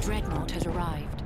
dreadnought has arrived.